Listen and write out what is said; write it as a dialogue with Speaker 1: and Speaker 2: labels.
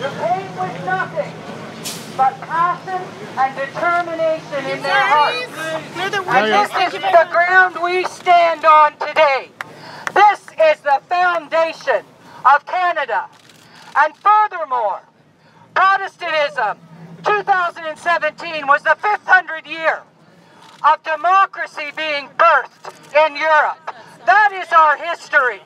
Speaker 1: The pain was nothing but passion and determination in their hearts. And this is the ground we stand on today. This is the foundation of Canada. And furthermore, Protestantism 2017 was the 500 year of democracy being birthed in Europe. That is our history.